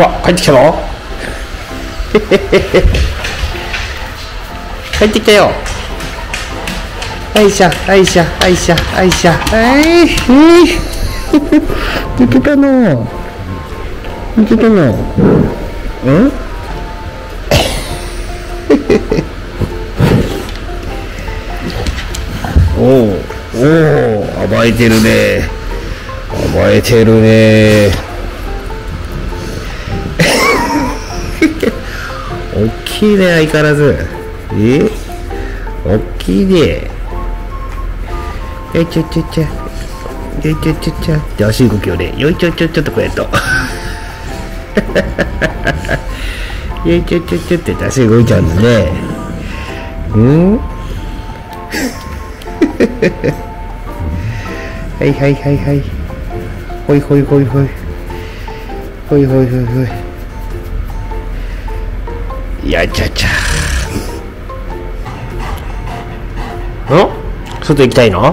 ほら帰ってきたの 帰ってきたよ。あいしゃあいしゃあいしゃあいしゃはいはい寝てたの。寝てたの。うんおおおお暴れてるね。暴れてるね。きいね相変わらず。え？大きいね。よいちょちょちょ。よいちょちょちょ。で足動きをね。よいちょちょちょっとこうやっと。よいちょちょちょって足動いちゃうんだね。うん？はいはいはいはい。ほいほいほいほい。ほいほいほいほい。やちゃちゃ。ん？外行きたいの？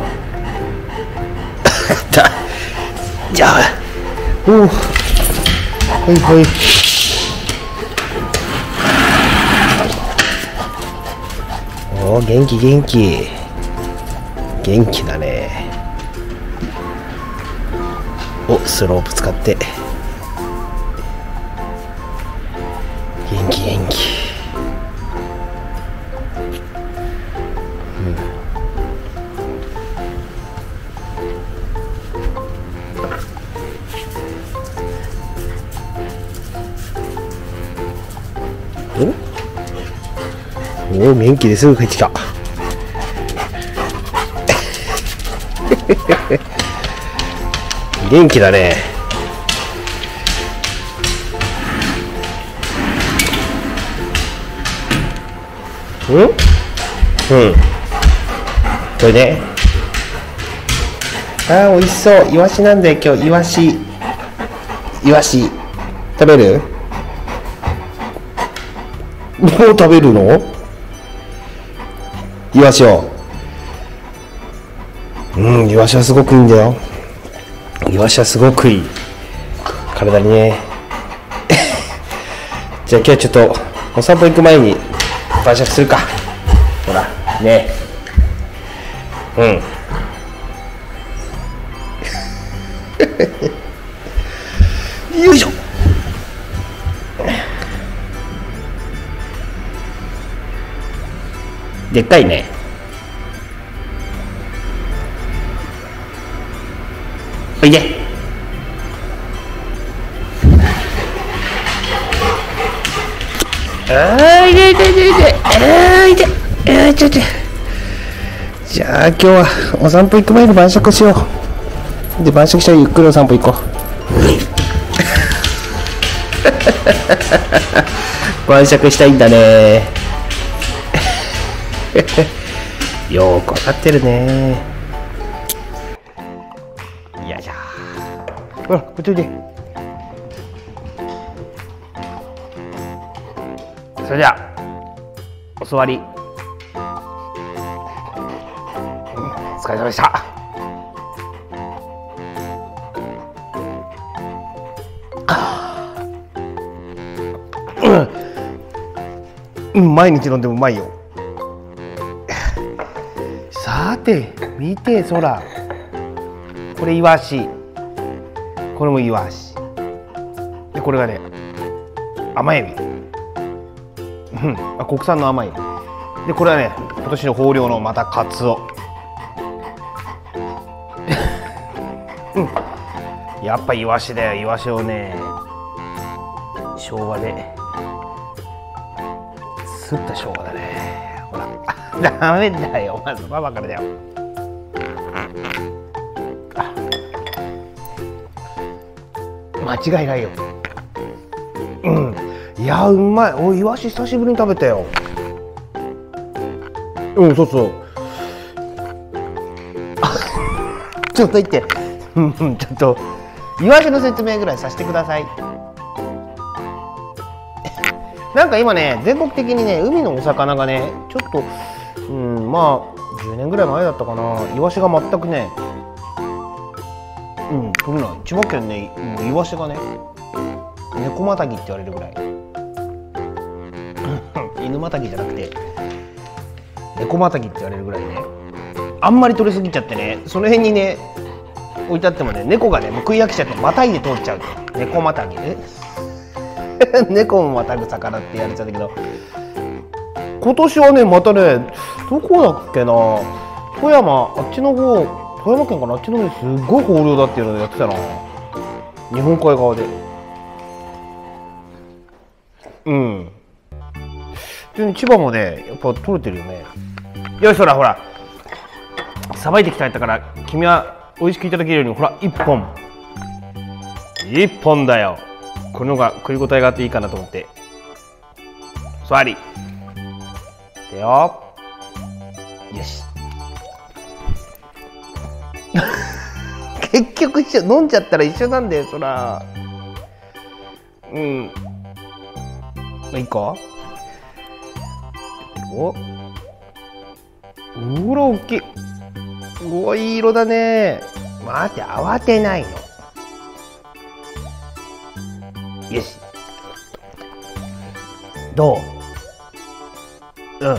だ。じゃあ。おおほいほい。おお元気元気。元気だね。おスロープ使って。元気元気おお元気ですぐ帰ってきた。元気だね。うん？うん。これね。あー美味しそう。イワシなんだよ今日。イワシ。イワシ。食べる？もう食べるの？イワシをう。んイワシはすごくいいんだよ。イワシはすごくいい。体にね。じゃあ今日はちょっとお散歩行く前に晩酌するか。ほらね。うん。よいしょ。でっかいね。おいで。あーいでいでいで。いで。あーいであーちょちょじゃあ今日はお散歩行く前に晩酌しよう。で晩酌したらゆっくりお散歩行こう。晩酌したいんだね。よーくわかってるね。いやじゃほらこっちおいでそれではお座り。お疲れ様でした。うん毎日飲んでもうまいよて見て空。これイワシ。これもイワシ。でこれがね甘エビ。うん。国産の甘エビ。でこれはね今年の豊漁のまたカツオ。うん。やっぱイワシだよ。イワシをね生姜ですった生姜だね。ほらダメだよまずパパからだよ。あ間違いないよ。うん。いやうまい。おいイワシ久しぶりに食べたよ。うんそうそう。あ ちょっと言って。うんうんちょっと。イワシの説明ぐらいさせてください。なんか今ね全国的にね海のお魚がねちょっとうんまあ10年ぐらい前だったかな。イワシが全くねうん取れない千葉県ねもうイワシがね猫またぎって言われるぐらい。犬またぎじゃなくて猫またぎって言われるぐらいねあんまり取りすぎちゃってねその辺にね置いてあってもね猫がねもう食い飽きちゃってまたいで通っちゃう猫またぎね。猫もまたぐ魚ってやれちゃったけど。今年はねまたねどこだっけな？富山あっちの方富山県かな？あっちの方にすっごい豊漁だっていうのでやってたな。日本海側で。うん。で千葉もねやっぱ取れてるよね。よしほらほら。さばいてきたやったから君は美味しくいただけるようにほら1本。1本だよ。このが食い応えがあっていいかなと思って。座り。でよ。よし。結局一緒飲んじゃったら一緒なんだよそら。うん。まあいいか？お。ほら大きい。すごい色だね。待って慌てないのよし。どう？うん。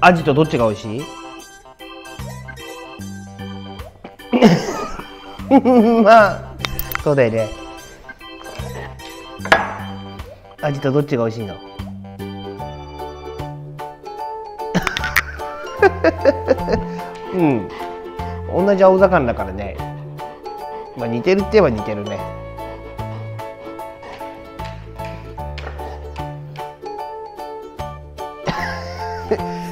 アジとどっちが美味しい？まあそうだよね。アジとどっちが美味しいの？うん。同じ青魚だからね。まあ似てるって言えば似てるね。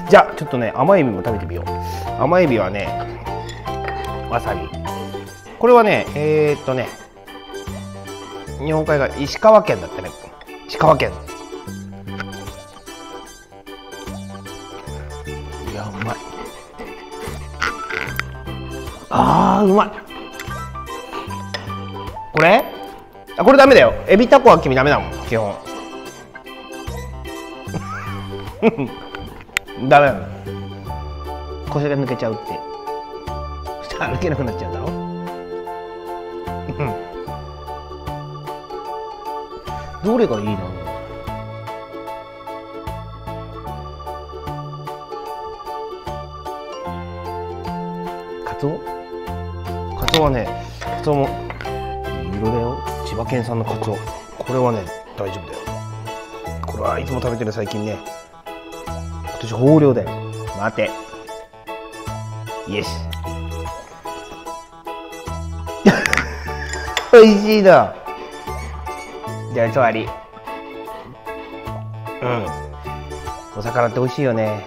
じゃあちょっとね甘エビも食べてみよう。甘エビはねわさび。これはねえー、っとね日本海側石川県だったね。石川県。いやうまい。あーうまい。これ？あこれダメだよ。エビタコは君ダメだもん基本。ダメなの。腰が抜けちゃうって。そしたら歩けなくなっちゃうだろ？どれがいいの？カツオ？カツオはねカツオもいい色だよ。千葉県産のカツオ。これはね大丈夫だよ。これはいつも食べてる最近ね今年豊漁だよ待て。イエス。美味しいな。じゃあ座りうん。お魚って美味しいよね。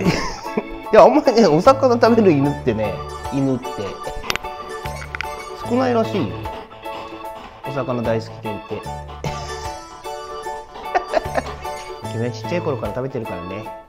いやあんまりねお魚食べる犬ってね犬って。少ないらしいよ。お魚大好き犬って。君はちっちゃい頃から食べてるからね。